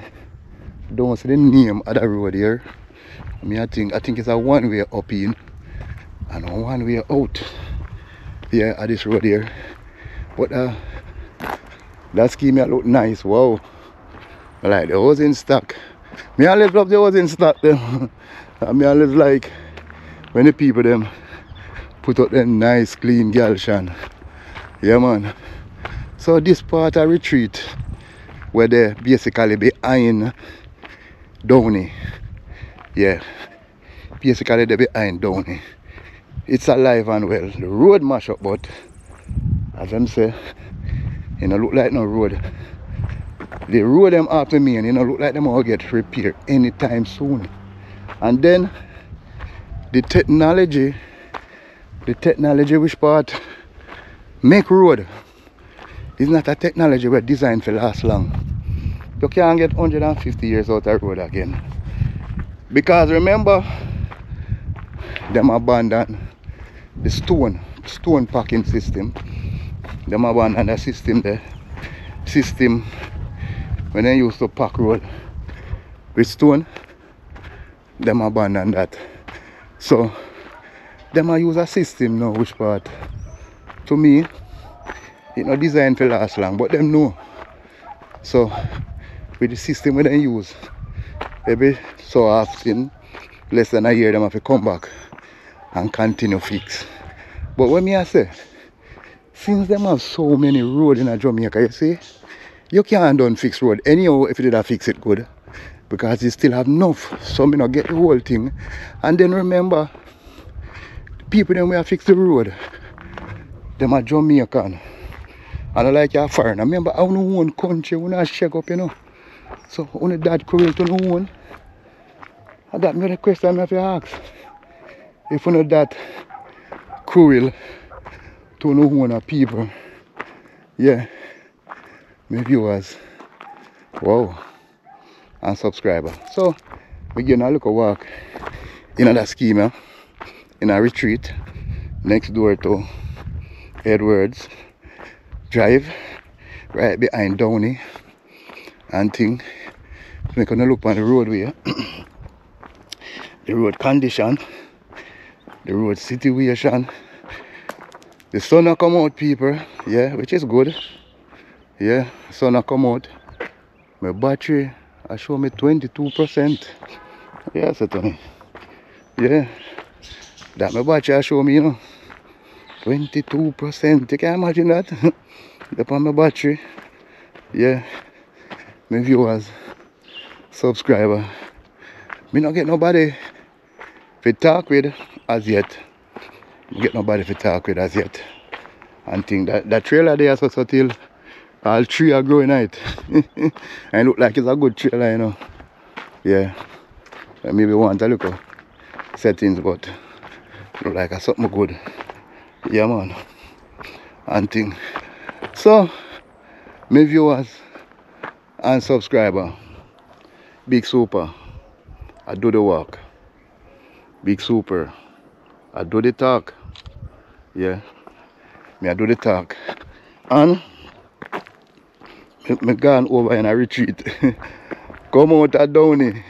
don't see the name of the road here I mean I think I think it's a one way up in and one way out yeah at this road here but uh that scheme look nice, wow. Like the was in stock. Me always love the hose in stock them. and me always like when the people them put up them nice clean galshan. Yeah man. So this part of retreat where they basically behind Downie. Yeah. Basically they behind Downie. It's alive and well. The road mash up but as I'm say it don't look like no road. The road them after me and it don't look like them all get repaired anytime soon. And then the technology, the technology which part make road. Is not a technology we're designed for last long. You can't get 150 years out of road again. Because remember, them abandoned the stone, stone packing system. Them abandon the system there. System when they used to pack road with stone them abandon that. So them I use a system now which part to me it not designed for last long but them know so with the system we they use every so often less than a year them have to come back and continue fix but what me I say since them have so many roads in Jamaica, you see, you can't done fix road. Anyhow, if you did fix it good, because you still have enough. So me not get the whole thing. And then remember, people them we have fix the road. Them are Jamaican. And I like your foreigner. Remember our own country, we not shake up, you know. So only that cruel to no one. And that me the question I have to ask. If you know that cruel to no one people. Yeah. My viewers. Wow. And subscriber. So we getting a look at walk in that schema in a retreat next door to Edwards Drive right behind Downie and thing. We're gonna look on the roadway. the road condition, the road situation. The sun will come out people, yeah, which is good. Yeah, sun will come out. My battery I show me 22%. Yeah, certainly. Yeah. That my battery show me, you know. 22%. You can imagine that? Upon my battery. Yeah. My viewers. Subscriber. Me not get nobody to talk with as yet. Get nobody to talk with as yet. And think that that trailer there so subtle. All three are growing out. and look like it's a good trailer, you know. Yeah. Maybe want to look at settings, but look like a something good. Yeah, man. And thing. So, my viewers and subscriber, Big Super, I do the work. Big Super, I do the talk. Yeah. Me I do the talk. And me, gone over in a retreat. come out of Downie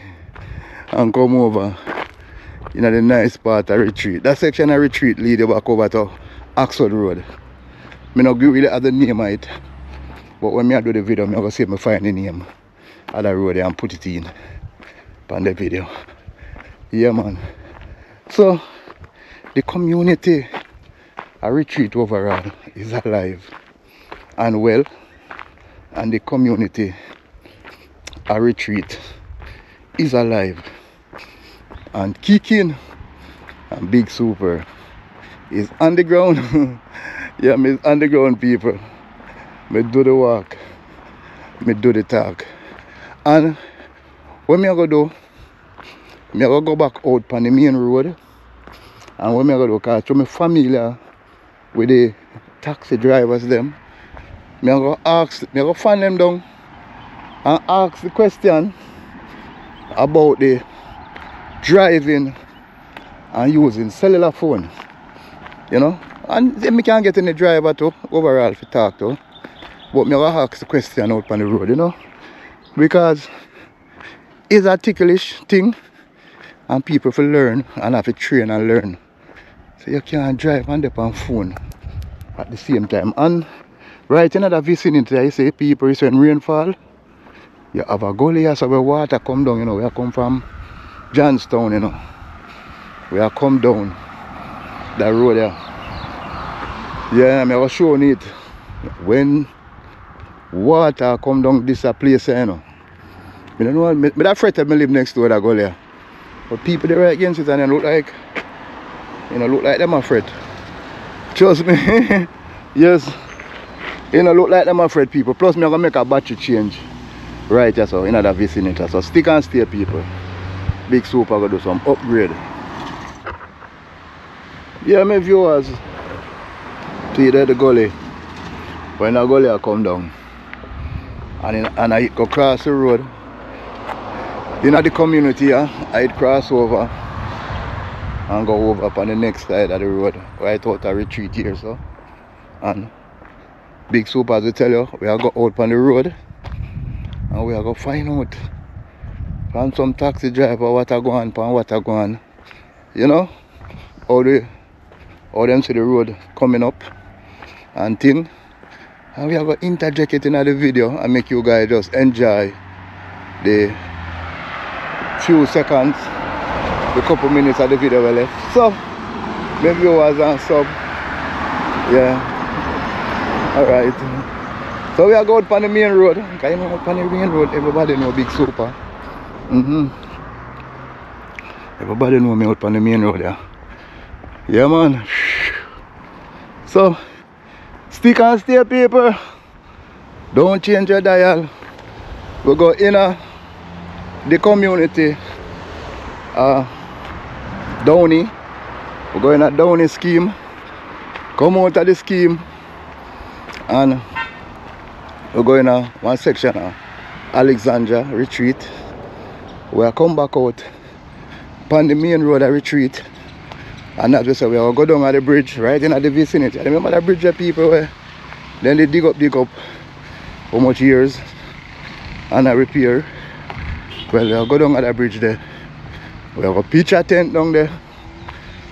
and come over in a the nice part of retreat. That section of retreat lead you back over to Oxford Road. Me not really have the name of it. But when I do the video, me I go see if me find the name of the road and put it in on the video. Yeah man. So the community a retreat overall is alive and well and the community a retreat is alive and kicking and big super is underground. Yeah me underground people. Me do the work. Me do the talk. And what me go do? Me I go go back out on the main road. And what me I go do? Cause to me familiar with the taxi drivers them. Me go ask me go find them down and ask the question about the driving and using cellular phone you know? And then me can't get any driver to overall to talk to. But me I go ask the question out on the road you know? Because it's a ticklish thing and people for learn and have to train and learn. So you can't drive on the on phone at the same time. And right in the vicinity I say people is when rainfall. You have a gully so where water come down you know? We come from Johnstown you know? We are come down that road there. Yeah I'm was showing it. When water come down this place eh, you know. I don't know me, me that me live next door that go there eh. but people right against it and they look like you know look like them afraid trust me. Yes. You know look like them afraid people. Plus me I'm gonna make a battery change. Right here so in that vicinity so stick and stay people. Big super gonna do some upgrade yeah my viewers. See there the gully? When the gully I come down and, in, and I go cross the road in the community here I'd cross over and go over up on the next side of the road right out a retreat here so. And big super as I tell you we are go out on the road and we are go find out from some taxi driver what are going on what I go on. You know? All the them see the road coming up and thing and we are going to interject it in the video and make you guys just enjoy the few seconds the couple minutes of the video we left so maybe viewers and sub yeah all right so we are going on the main road because you know on the main road everybody know big super Mm-hmm. Everybody know me out on the main road yeah. Yeah man. So stick and stay people. Don't change your dial. We go in uh, the community. Uh Downie. We go in a Downie scheme. Come out of the scheme and we go in a one section of Alexandra retreat. We are come back out on the main road of retreat. And as we say, we will go down at the bridge right in at the vicinity. I remember that bridge where people were then they dig up, dig up how much years and I repair. Well, we'll go down at the bridge there. We have a picture tent down there.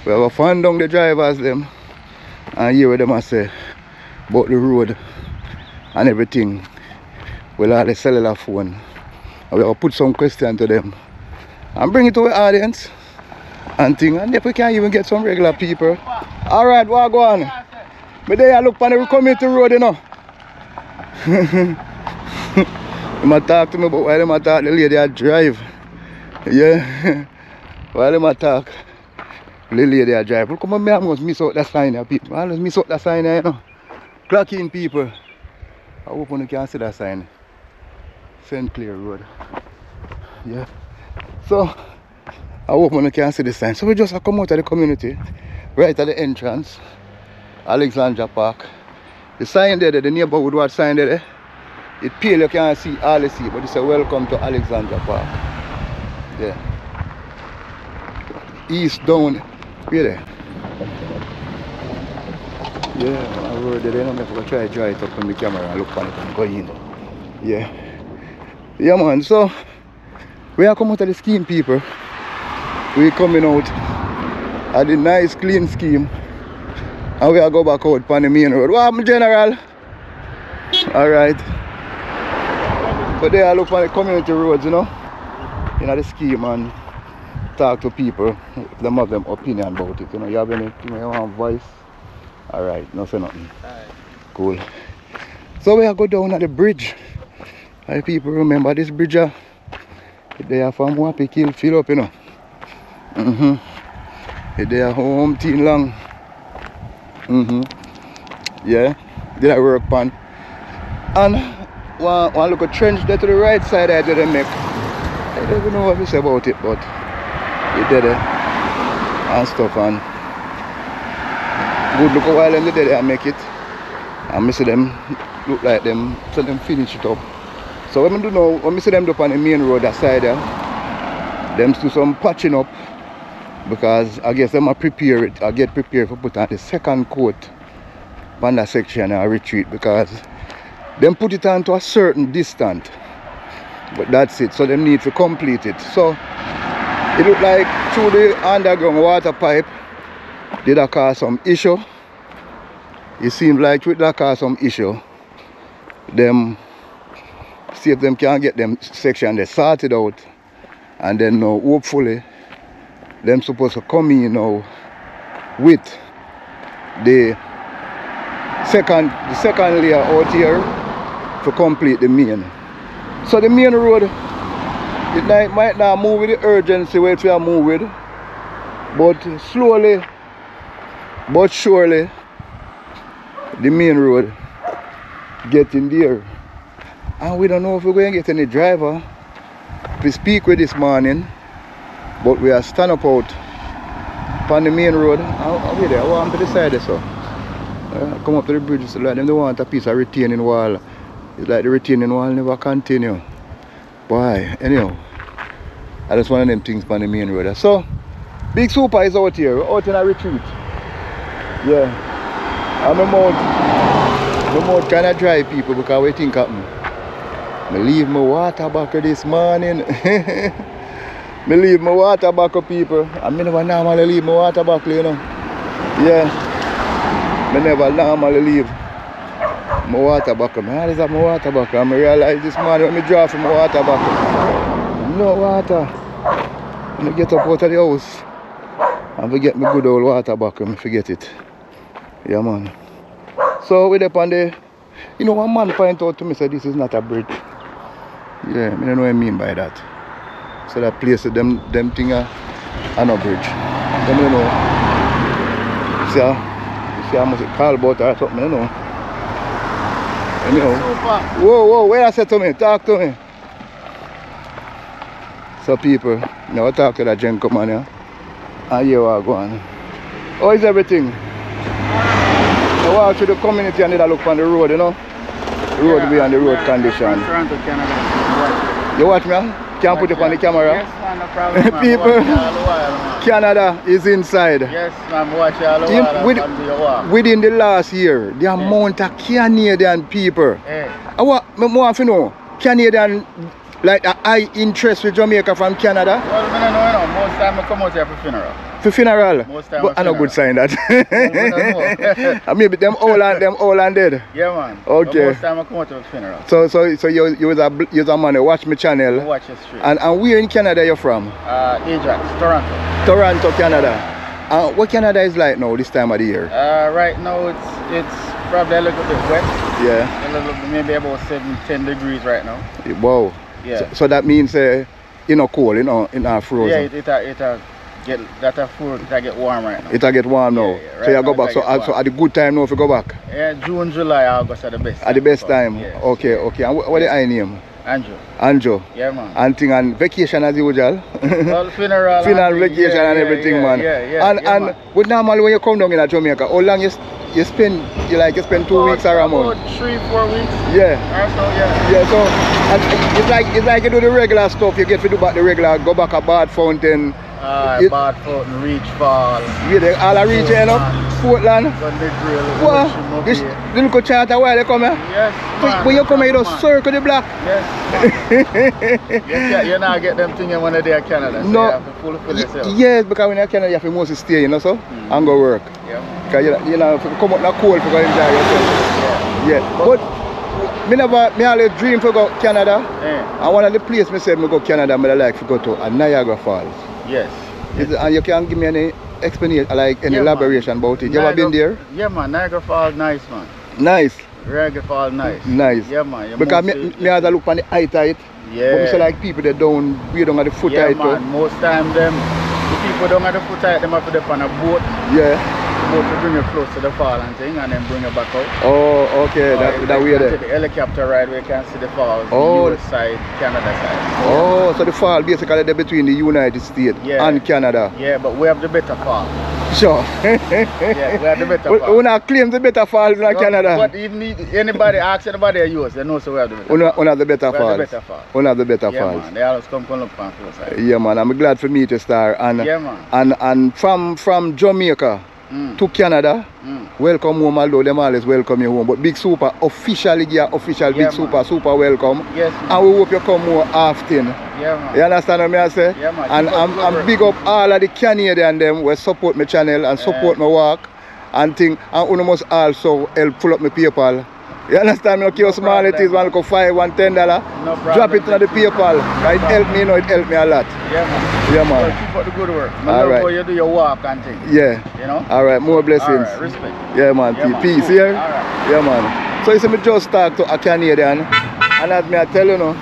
We have a fan down the drivers them. And hear what them I say about the road and everything. Well, all the cellular phone. And we will put some question to them. And bring it to the audience and thing. And if we can even get some regular people. Alright, what go on? But there I look on the community road, you know. they might talk to me about why they might talk the lady I drive. Yeah. why they might talk the lady I drive. Look, come on, me I must miss out that sign here, people. I must miss out that sign here, you know. Clock in, people. I hope you can see that sign. St. Clair Road. Yeah. So, I hope you can see the sign. So we just come out of the community, right at the entrance, Alexander Park. The sign there, the neighborhood what sign there, it pale you can't see all the sea, but it's a welcome to Alexander Park. Yeah. East down, here there? Yeah, I road there, I'm gonna try to dry it up on the camera and look on it and go in. Yeah. Yeah man, so we are coming out of the scheme people. We coming out at the nice clean scheme. And we are go back out on the main road. What happened general? Alright. But they are look on the community roads, you know. You know the scheme and talk to people. Them have them opinion about it. You know, you have anything you want voice? Alright, no say nothing. Cool. So we are go down at the bridge. And people remember this bridge they are from Wapi Kill fill up, you know. Mm-hmm. They are home team long. Mm-hmm. Yeah. Did I work on? And one, one look a trench there to the right side I did make. I don't even know what to say about it, but it did it. And stuff and good look a while and they did it make it. I see them look like them so them finish it up. So when I do now, when I see them up on the main road that side there, them do some patching up because I guess them are prepare it, I get prepared for put on the second coat on that section and retreat because them put it on to a certain distance. But that's it, so them need to complete it. So it look like through the underground water pipe did that cause some issue. It seems like it that cause some issue. Them see if them can get them section they sorted out and then hopefully them supposed to come in you now with the second the second layer out here to complete the main. So the main road it might, might not move with the urgency where we are moving but slowly but surely the main road getting there. And we don't know if we're going to get any driver to speak with this morning but we are stand up out on the main road. I'll be there. I want to the side there so. Uh, come up to the bridge so like them they want a piece of retaining wall. It's like the retaining wall never continue. Why anyhow I just one of them things on the main road. So big super is out here. Out in a retreat. Yeah. And my mouth my mouth kind of dry people because we think happen I leave my water back this morning me leave my water back people. I me never normally leave my water back you know. Yeah. Me never normally leave my water back I always have my water back and I realize this morning when me draw from my water back no water. When I get up out of the house and forget my good old water back and forget it. Yeah man. So we up on the you know one man point out to me say this is not a bridge yeah I don't know what I mean by that So that place them them thing uh, on a bridge. Them you know. See you see I must call about or something, you know. Anyhow. Super. Whoa, whoa, where I said to me, talk to me. So people, now I talk to that gentleman here. And here we are going. How is everything? I walk to the community and need a look on the road, you know. The road Yeah, be on the road yeah, condition. Toronto, Canada. You watch me? Can't put it on the camera. Yes, man, no problem. People. While. Canada is inside. Yes, man, watch all the while with- and do your walk. Within the last year, the amount of Canadian people. Hey, I want, I want to know, Canadian, like a high interest with Jamaica from Canada well, most time I come out here for funeral. for funeral. Most time but a I no good sign that. And maybe them all and them old and dead. Yeah, man. Okay. But most time I come out for funeral. So so so you you was a you was a man who watch my I channel. watch your street. And and where in Canada You're from? Uh, Ajax, Toronto. Toronto, Canada. And what Canada is like now this time of the year? Uh, right now it's it's probably a little bit wet. Yeah. A little bit, maybe about 7, 10 degrees right now. Wow. Yeah. So, so that means uh, you know cold, you know, in yeah, frozen. it, it, a- it, a get that a food it a get warm right now. It a get warm now. Yeah, yeah, so right you now go back. So, uh, so at the good time now if you go back. Yeah, June, July, August are the best. At the best time. Yeah. Okay, okay. And what, what the I name? Andrew. Anjo. Yeah, man. And thing and vacation as usual. well, funeral. Funeral, vacation yeah, and everything, yeah, man. Yeah, yeah. and yeah, and man. but normally when you come down in Jamaica, how long you, you spend? You like you spend two About- weeks or a? About three, four weeks. Yeah. Or so, yeah. Yeah, so and it's like it's like you do the regular stuff. You get to do back the regular, go back a Bath Fountain. Bath Fountain, Reach Fall, Yeah, they all a region, you know, Portland. Sunday Grill, What? This Mobile. little chat a while you come here. Yes, man. when you come here, you just circle the block. Yes, man. you, you get them things when they're in Canada. So No. You have to fulfill yourself. Yes, because when you're Canada, you have to mostly stay, you know, so hmm. and go work. Yeah. Because you, you know, if you come out in the cold, for go enjoy yourself. Yeah. Yeah, but me never, me always dream to go Canada. Yeah. And one of the places me said me go Canada, me like to go to Niagara Falls. Yes. Is and uh, you can't give me any explanation, like any Yeah, man. elaboration about it. You ever been there? Yeah, man. Niagara Falls, nice, man. Nice, Niagara Falls, nice. nice. Yeah, man. You Because me, me has a look on the height of it. Yeah. But me say like people that down, way down at the foot yeah, height man. too. Most time them, the people don't have the foot height, them have to dip on a boat, Yeah. Boat to bring you close to the fall and thing, and then bring you back out. Oh, okay, Or that, that way there. The helicopter ride where you can see the falls, Oh. the US side, Canada side. Oh, so the fall basically they're between the United States Yeah. and Canada. Yeah, but we have the better fall. Sure. Yeah, we have the better we, fall. we not claim the better falls in But- Canada. But even if anybody ask anybody at US, they know so we have the better not, we not the better We have the better falls. We not the better Yeah, falls. man. They always come from look on full. Yeah, man. I'm glad for me to start And Yeah, man. and and from from Jamaica Mm. to Canada, Mm. welcome home. Although them always welcome you home, but Big Super officially, yeah, official Yeah, Big Super, man. super welcome. Yes, man. And we hope you come more often. Yeah, man. You understand what I say? Yeah, man. And I'm, I'm big up all of the Canadian them who support my channel and support my work and thing. And you must also help pull up my PayPal. You understand me? Okay, how small it is, one go five, one ten dollar. No problem. Drop it to the PayPal. It help me, you know, it help me a lot. Yeah, man. Yeah, man. keep up the good work. I All right. you do your walk and thing. Yeah. You know? All right, more blessings. All right, respect. Yeah, man. Yeah, man. Peace Cool. here. All right. Yeah, man. So you see me just talk to a Canadian, and as me I tell you, no,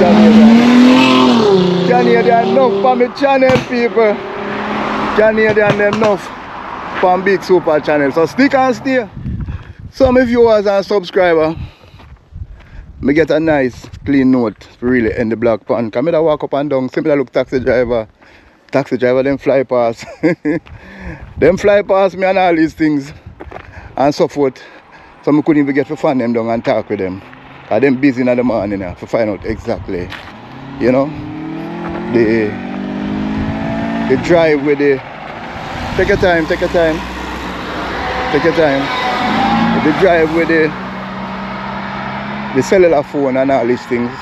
Canadian, Canadian enough for me channel, people. Canadian enough for Big Super channel. So stick and stay. So my viewers and subscriber, me get a nice clean note really end the black pan. Cause me da walk up and down, simply look taxi driver. Taxi driver them fly past. them fly past me and all these things and so forth. So I couldn't even get to find them down and talk with them. Cause them busy in the morning uh, to find out exactly, you know, the the drive with the take your time, take your time, take your time. The drive with the the cellular phone and all these things.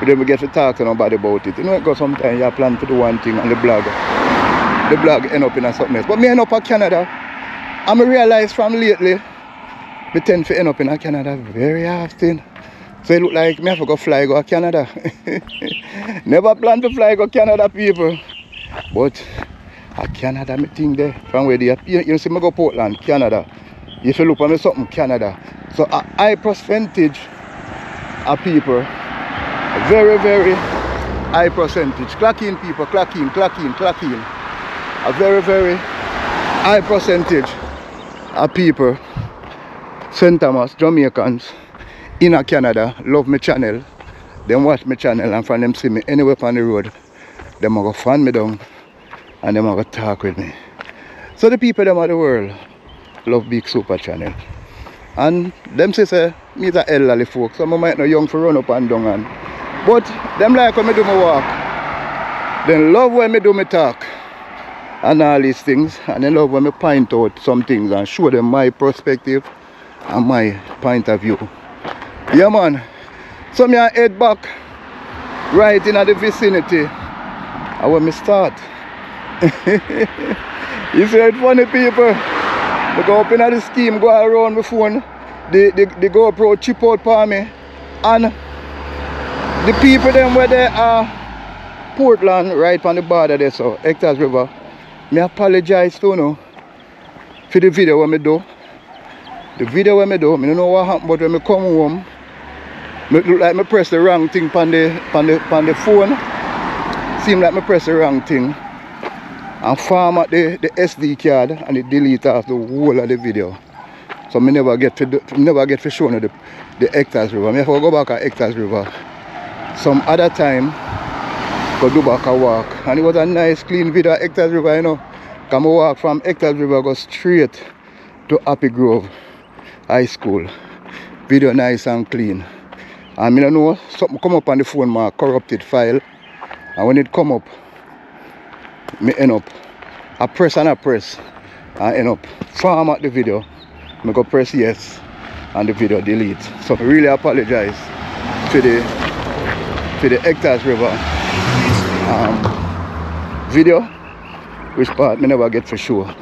But then we get to talk to nobody about it. You know, it go sometimes you plan to do one thing and the blog the blog end up in a something else. But me end up in Canada. And I realize from lately, me tend to end up in a Canada very often. So it look like me have to go fly go to Canada. Never plan to fly go Canada people. But a Canada me think there from where they. You, you see me go Portland, Canada. If you look at me something Canada. So a high percentage of people very, very high percentage. Clock in people, clock in, clock in, clock in. A very, very high percentage of people, St. Thomas, Jamaicans, in Canada, love my channel. Them watch my channel and from them see me anywhere on the road, them a go fan me down and them a go talk with me. So the people them of the world love Big Super channel. And them say say me is elderly folk, so I might not young for run up and down and but them like when me do my walk. Then love when me do my talk and all these things and they love when me point out some things and show them my perspective and my point of view. Yeah man. So me I head back right in the vicinity and when me start. you see it funny people. I go up in the scheme, go around my phone, the, the, the GoPro chip out for me and the people them where they are Portland right on the border there so Hectors River. Me apologize to you know, for the video when me do. The video when me do, me don't know what happened but when me come home me look like me press the wrong thing on the, on the, on the phone. Seem like me press the wrong thing. And format the, the SD card and it delete off the whole of the video. So me never get to do, never get to show you the, the Hectors River. Me have to go back at Hectors River some other time go do back a walk. And it was a nice clean video at River, you know. Come walk from Hectors River go straight to Happy Grove High School. Video nice and clean. And I don't know, something come up on the phone, my corrupted file. And when it come up, me end up, I press and I press, and end up format the video. I go press yes, and the video delete. So I really apologize to the to the Hectors River um, video, which part me never get for sure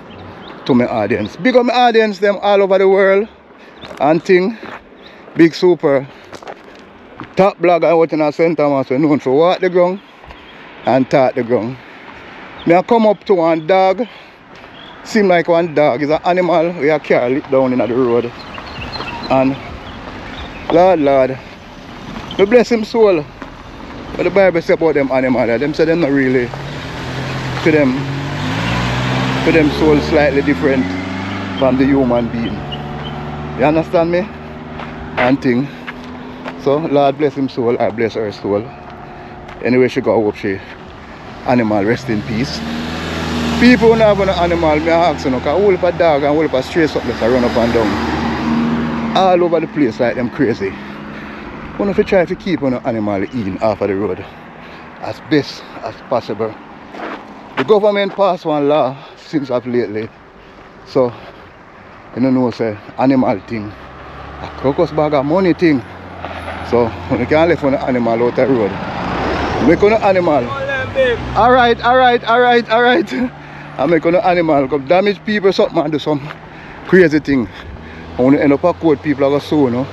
to my audience. Big up my audience, them all over the world, and thing, big super top blogger out in our. Thomas we known for walk the ground and talk the ground. Me I come up to one dog. Seem like one dog is an animal we are carry lit down in the road. And Lord Lord. Me bless him soul. But the Bible say about them animal, them say them not really to them to them soul slightly different from the human being. You understand me? And thing. So Lord bless him soul, I bless her soul. Anyway, she got hope she animal rest in peace. People who have an animal, me ask you know, cause whole of a dog and whole of a stray something that run up and down. All over the place like them crazy. One if you try to keep an animal in off of the road as best as possible. The government passed one law since of lately. So you don't know say animal thing. A crocus bag of money thing. So you can't leave an animal out the road. Make an animal. Alright, alright, alright, alright. I make an animal come damage people something and do some crazy thing. I want to end up a court people are sue, you know.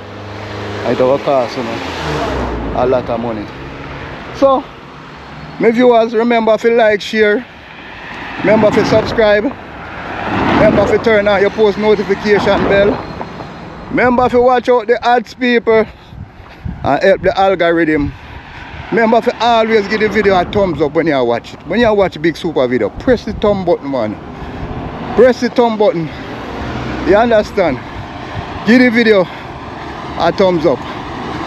It will cost, you know, a lot of money. So, my viewers, remember to like, share, remember to subscribe, remember to turn on your post notification bell, remember to watch out the ads people and help the algorithm. Remember to always give the video a thumbs up when you watch it. When you watch Big Super video, press the thumb button, man. Press the thumb button. You understand? Give the video a thumbs up.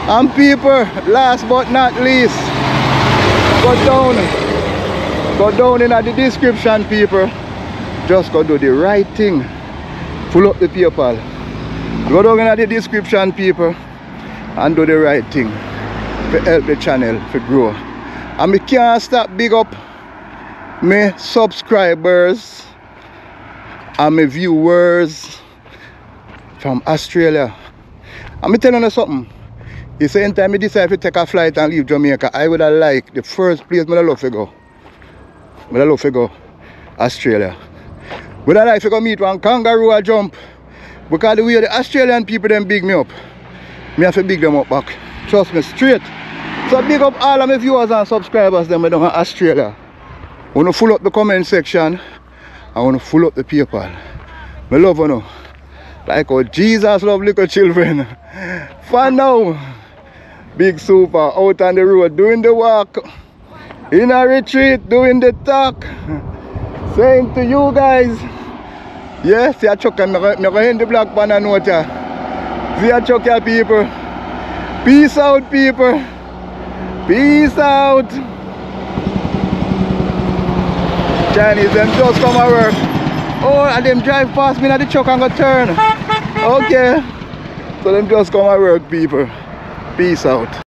And people, last but not least, go down, go down in the description, people. Just go do the right thing. Pull up the PayPal. Go down in the description, people, and do the right thing to help the channel to grow. And we can't stop big up my subscribers and my viewers from Australia. I'm telling you something. The same time I decide to take a flight and leave Jamaica, I would have liked the first place I love to go. I love to go Australia. Would I like to go meet one kangaroo or jump. Because the way the Australian people them big me up. Me have to big them up back. Trust me, straight. So big up all of my viewers and subscribers them down in Australia. I want to fill up the comment section. I want to fill up the people. I love you know. Like how Jesus love little children. For now, Big Super out on the road doing the walk. in a retreat doing the talk. Saying to you guys, yes, see a chuck and me end the black note ya. See a chuck ya people. Peace out people. Peace out. Chinese them just come and work. Oh, and them drive past me now the truck and go turn. Okay. So them just come and work people. Peace out.